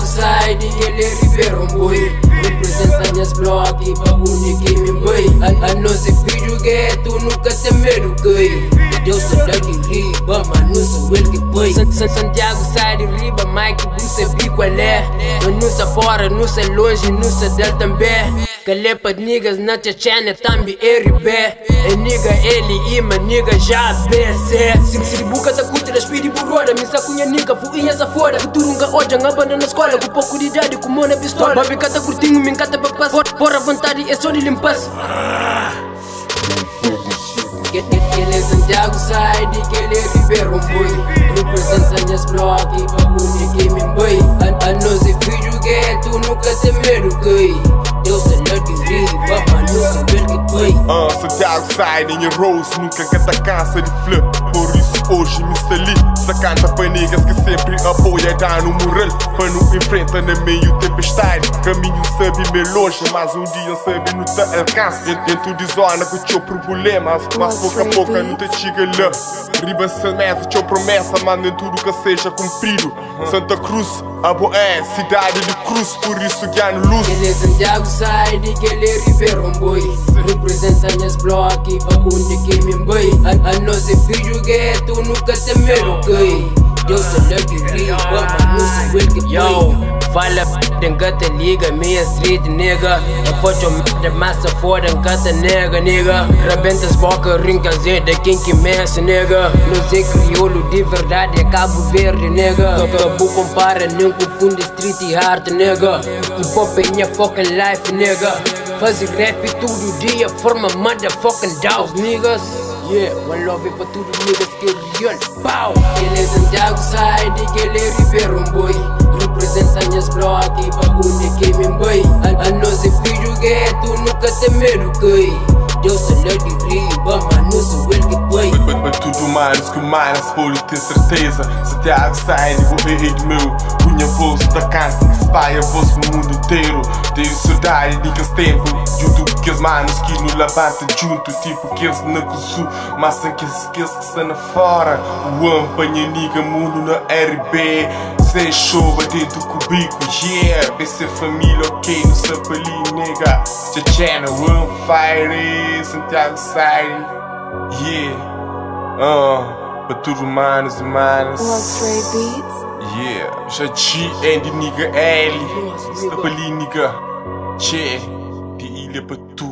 side Ele é Ribeirão Boi Representa minhas block Bagulho que me boi Gueto Nunca tem medo que Deus sou daqui riba Mas não sou ele que boi Santiago side riba Mike não sei qual é Eu não sei fora, não sei longe Não sei dele também Calepa niggas na Chechênia também é ribé É nigga ele ima nigga já BC buca da curta da speed burroda Me sacunha nigga fuinha essa fora Futuro nunca odia ngabanda na escola Com pouco de idade com mão na pistola. Babi cata curtinho me encanta pra passar Porra vontade é só de limpar que, que, que ele é Santiago Side, que ele é Ribeirão Boi Representa minhas block, bagulho que me boi A, nós é filho gueto, nunca tem medo que Deus é louco e riba, mas não saber que foi Ah, Santiago Side, em Rose, nunca canta cansa de flip. Por isso hoje me sali Sacanta para niggas que sempre apoia dar no Para não enfrenta na meio tempestade. Caminho sabe meio longe, mas um dia sabe não te alcança Dentro de zona com o teu problema. Mas pouco a pouco não te chega lá. Riba se mete, teu promessa, mandem tudo que seja cumprido. Santa Cruz, a Boé, cidade de cruz, por isso ganho luz. Ele é Santiago Side, que ele é Ribeirão Boi Representa minhas block, bagulho que me boi A, a nós é filho gueto, nunca tem medo que Deus é louco e riba, mas não sou ele que Yo, fala den gata liga, minha street nigga. Eu foto da massa fora em gata nega, nigga Rebenta as boca, rinca zeda, quem que mexe, nigga. Não sei crioulo de verdade, é Cabo Verde, nigga. Cabu compara, não confunde street e hard, nigga. Hip hop é minha fucking life, nigga Fazer rap todo dia, forma motherfucking dogs, niggas. Yeah, one love pra tudo, niggas que é real, pow. Ele é Santiago Side, que ele é Ribeirão Boi Representa minhas block, bagulho que me boi A, a nós é filho gueto, nunca tem medo que Deus é e riba, mais, por ter certeza. Santiago sai, vou ver de meu. Punha voz da canto, que espalha voz no mundo inteiro. Tenho saudade de que tempo Junto que as manos que no labata junto Tipo que eles não consu Mas sem que esqueça que está na fora. O ampanha niga mundo na RB Sem chuva dentro do cubico, yeah BC família, ok, no sapali, nega. Chechena, one fire, Santiago sai Yeah, uh, para tudo manos e manos. Luxury Beats. Yeah, já G and nigga L. Está ali, nigga. Che, de ilha para tudo.